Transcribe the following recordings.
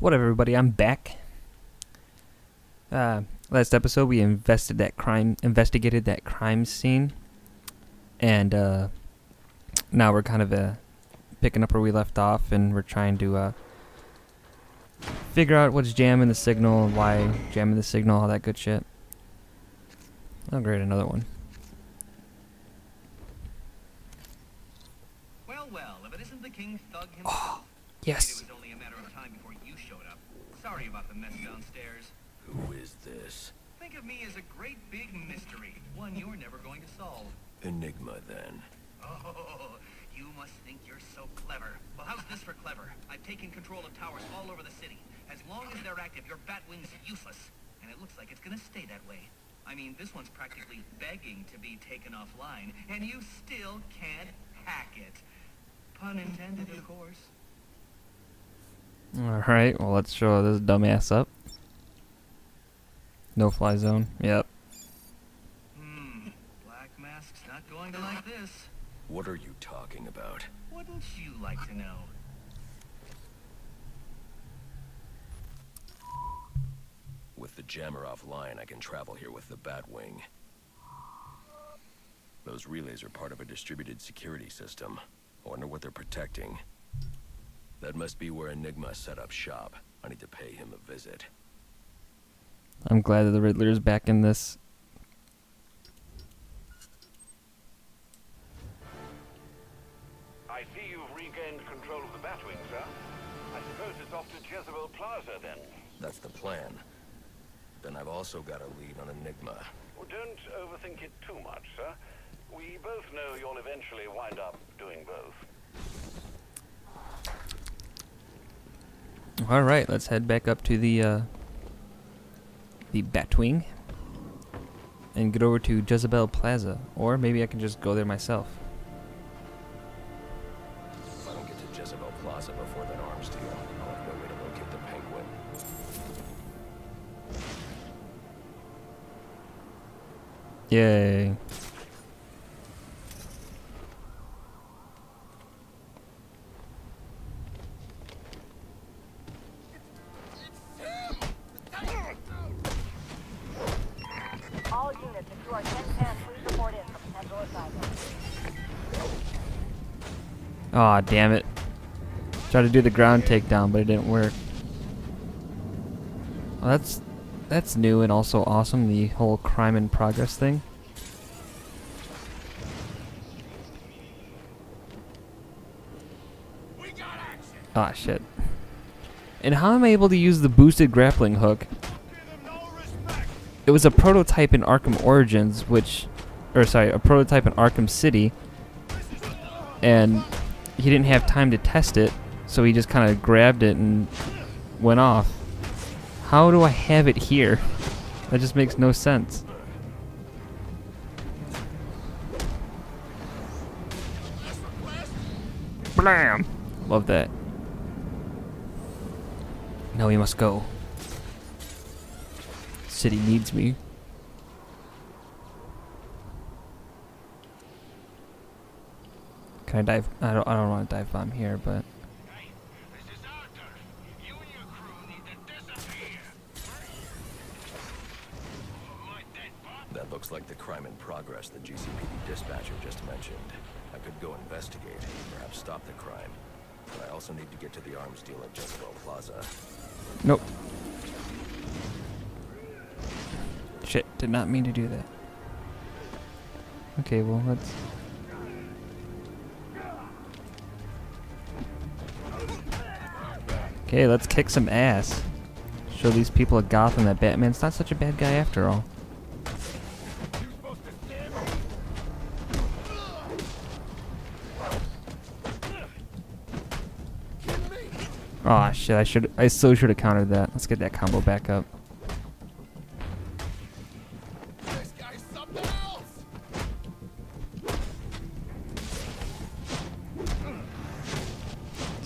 What up, everybody? I'm back. Uh, last episode, we invested that crime, investigated that crime scene, and uh, now we're kind of uh, picking up where we left off, and we're trying to uh, figure out what's jamming the signal, and why jamming the signal, all that good shit. Oh, great, another one. Well, well, if it isn't the king thug himself. Yes. It was only a matter of time before you showed up. Sorry about the mess downstairs. Who is this? Think of me as a great big mystery, one you're never going to solve. Enigma, then. Oh, you must think you're so clever. Well, how's this for clever? I've taken control of towers all over the city. As long as they're active, your bat Batwing's useless. And it looks like it's gonna stay that way. I mean, this one's practically begging to be taken offline, and you still can't hack it. Pun intended, of course. Alright, well, let's show this dumbass up. No fly zone. Yep. Hmm, Black Mask's not going to like this. What are you talking about? Wouldn't you like to know? With the jammer offline, I can travel here with the Batwing. Those relays are part of a distributed security system. I wonder what they're protecting. That must be where Enigma set up shop. I need to pay him a visit. I'm glad that the Riddler is back in this. I see you've regained control of the Batwing, sir. I suppose it's off to Jezebel Plaza, then. That's the plan. Then I've also got a lead on Enigma. Well, don't overthink it too much, sir. We both know you'll eventually wind up doing both. All right, let's head back up to the uh, the Batwing and get over to Jezebel Plaza, or maybe I can just go there myself. If I don't get to Jezebel Plaza before that arms deal, I'll have no way to locate the Penguin. Yay! Units into 1010, please report in for potential assignment. Aw, damn it! Tried to do the ground takedown, but it didn't work. Well, that's that's new and also awesome. The whole crime in progress thing. Ah, shit. And how am I able to use the boosted grappling hook? It was a prototype in Arkham Origins, which, or sorry, a prototype in Arkham City, and he didn't have time to test it, so he just kind of grabbed it and went off. How do I have it here? That just makes no sense. Blam! Love that. Now we must go. City needs me. Can I dive? I don't. I don't want to dive bomb here, but Hey, this is Arthur. You and your crew need to disappear. My dead body. That looks like the crime in progress the GCPD dispatcher just mentioned. I could go investigate, perhaps stop the crime. But I also need to get to the arms deal at Jezebel Plaza. nope. Shit, did not mean to do that. Okay, well let's. Okay, let's kick some ass. Show these people at Gotham that Batman's not such a bad guy after all. Oh shit! I should. I so should have countered that. Let's get that combo back up.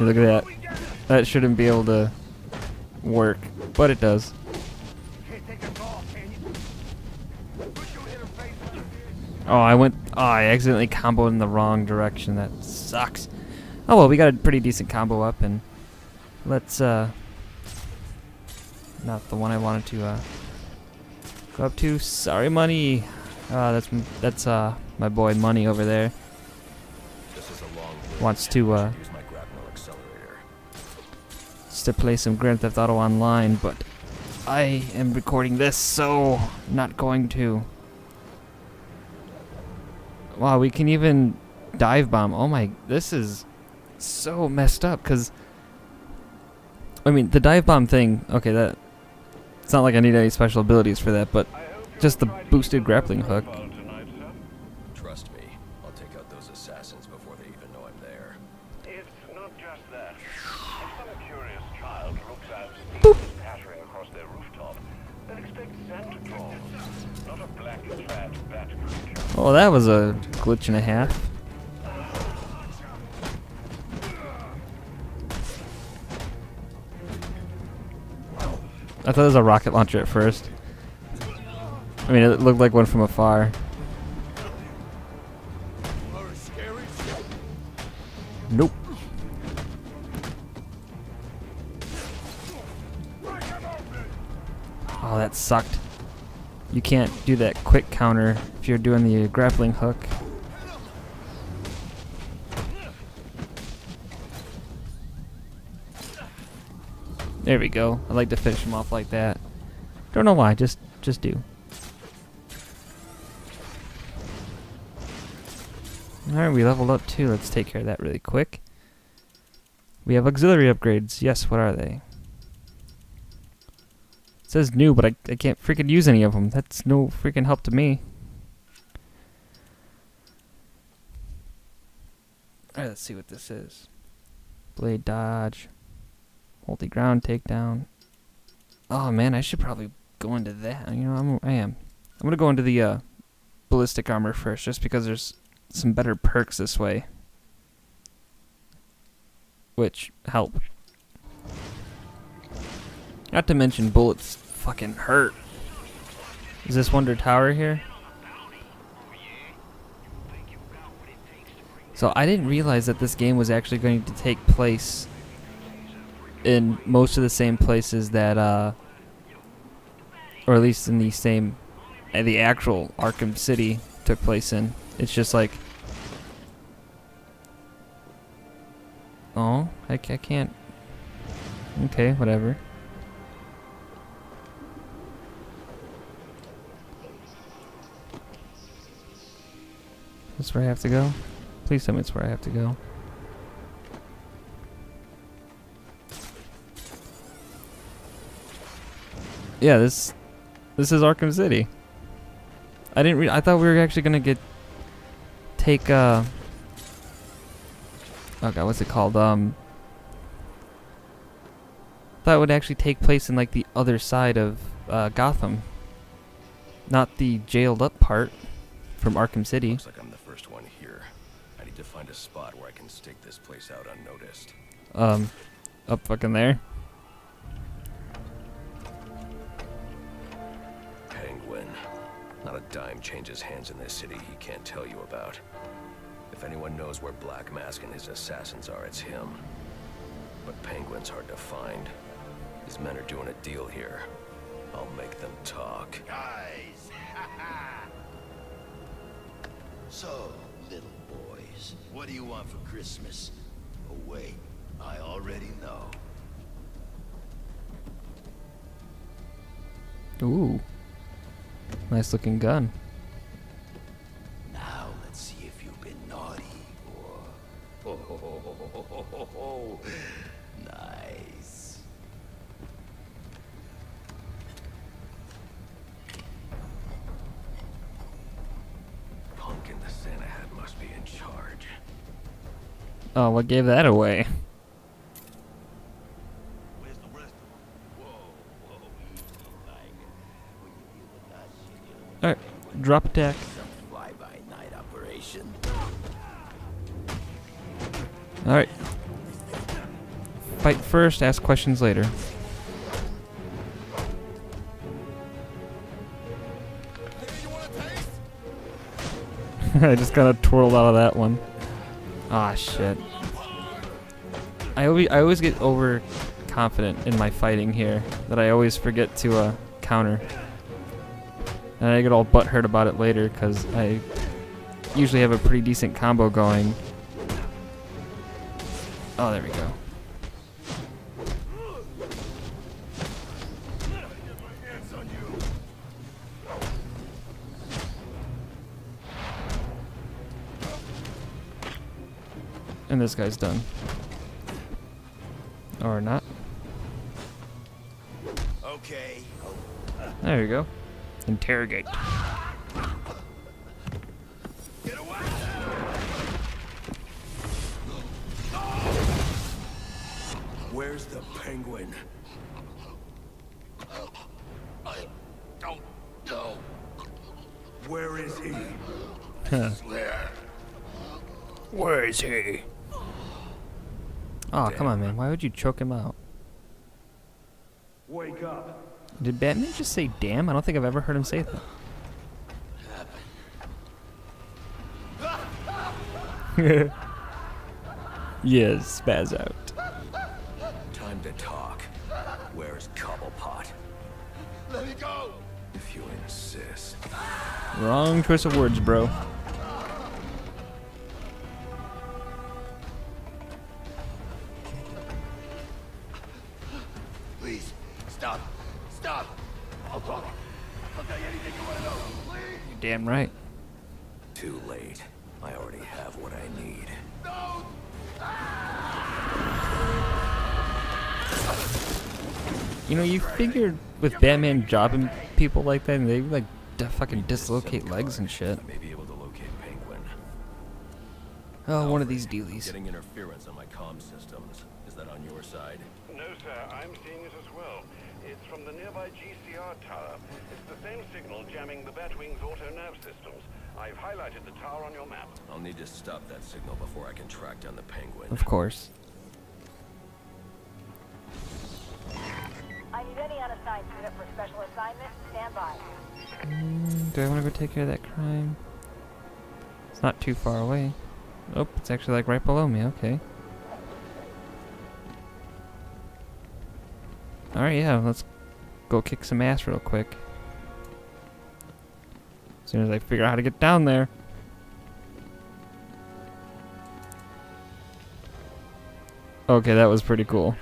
See, look at that. That shouldn't be able to work, but it does. Oh, I went. Oh, I accidentally comboed in the wrong direction. That sucks. Oh well, we got a pretty decent combo up, and let's uh, not the one I wanted to uh, go up to. Sorry, money. Uh, that's that's uh my boy Money over there. Wants to, uh, to play some Grand Theft Auto Online, but I am recording this, so not going to. Wow, we can even dive bomb. Oh my, this is so messed up. Cause I mean, the dive bomb thing. Okay, that it's not like I need any special abilities for that, but Just the boosted grappling hook. Trust me, I'll take out those assassins before they even know I'm there. It's not just that. If some curious child looks out pattering across their rooftop, they'll expect Santa Claus, not a black-clad bat creature. oh, that was a glitch and a half. I thought it was a rocket launcher at first. I mean, it looked like one from afar. Nope. Oh, that sucked. You can't do that quick counter if you're doing the grappling hook. There we go. I like to finish him off like that. Don't know why, just just do. Alright, we leveled up too. Let's take care of that really quick. We have auxiliary upgrades. Yes, what are they? It says new, but I, I can't freaking use any of them. That's no freaking help to me. Alright, let's see what this is. Blade dodge. Multi ground takedown. Oh man, I should probably go into that. You know, I'm, I am. I'm gonna go into the uh, ballistic armor first, just because there's some better perks this way, which help. Not to mention bullets fucking hurt. Is this Wonder Tower here? So I didn't realize that this game was actually going to take place in most of the same places that uh or at least in the same uh, the actual Arkham City took place in. It's just like Oh, I, I can't. Okay, whatever. That's where I have to go? Please tell me it's where I have to go. Yeah, this this is Arkham City. I didn't I thought we were actually going to get take uh Oh god, what's it called? Um thought it would actually take place in like the other side of uh, Gotham. Not the jailed up part from Arkham City. Looks like I'm the first one here. I need to find a spot where I can stake this place out unnoticed. Um up fucking there. Not a dime changes hands in this city he can't tell you about. If anyone knows where Black Mask and his assassins are, it's him. But Penguin's hard to find. His men are doing a deal here. I'll make them talk. Guys! so, little boys, what do you want for Christmas? Oh, wait, I already know. Ooh. Nice looking gun. Now let's see if you've been naughty or... Oh, nice. Pumpkin the Santa hat must be in charge. Oh, what gave that away? Where's the rest of them? Whoa, whoa, easy, Tiger. When you deal with us, you deal with Alright, drop attack. Alright. Fight first, ask questions later. I just kind of twirled out of that one. Ah, shit. I always, I always get overconfident in my fighting here that I always forget to uh, counter. And I get all butthurt about it later because I usually have a pretty decent combo going. Oh, there we go. And this guy's done. Or not. Okay. There you go. Interrogate. Where's the penguin? I don't know Where is he? where. Where is he? Oh, come on, man. Why would you choke him out? Wake up. Did Batman just say damn? I don't think I've ever heard him say that. yes, spaz out. Time to talk. Where's Cobblepot? Let me go! If you insist. Wrong choice of words, bro. Damn right. Too late. I already have what I need. No! You know, you figured with Batman jobbing people like that, and they like d- fucking dislocate legs and shit. I may be able to locate Penguin. Oh, one of these dealies. Getting interference on my comm systems. Is that on your side? No, sir, I'm seeing it as well. It's from the nearby GCR tower. It's the same signal jamming the Batwing's auto-nav systems. I've highlighted the tower on your map. I'll need to stop that signal before I can track down the Penguin. Of course. I need any unassigned unit for special assignment. Stand by. Mm, do I want to go take care of that crime? It's not too far away. Oh, it's actually like right below me. Okay. Alright, yeah, let's go kick some ass real quick. As soon as I figure out how to get down there. Okay, that was pretty cool.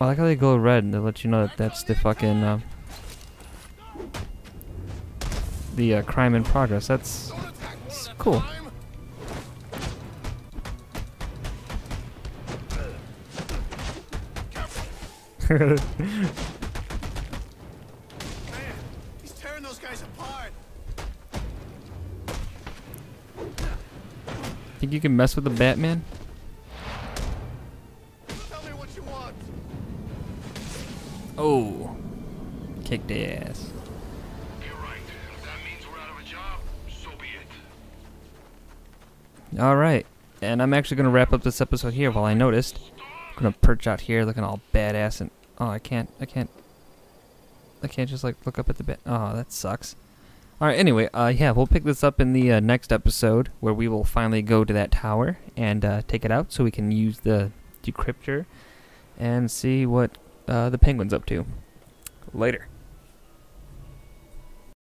I like how they glow red and they let you know that that's the fucking uh, the uh, crime in progress. That's it's cool. Man, he's tearing those guys apart. Think you can mess with the Batman? Oh, kicked ass. All right, and I'm actually gonna wrap up this episode here. While I noticed, I'm gonna perch out here, looking all badass, and oh, I can't, I can't, I can't just like look up at the bat. Oh, that sucks. All right. Anyway, uh, yeah, we'll pick this up in the uh, next episode where we will finally go to that tower and uh, take it out so we can use the decryptor and see what uh, the penguin's up to. Later.